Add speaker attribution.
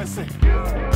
Speaker 1: mercy.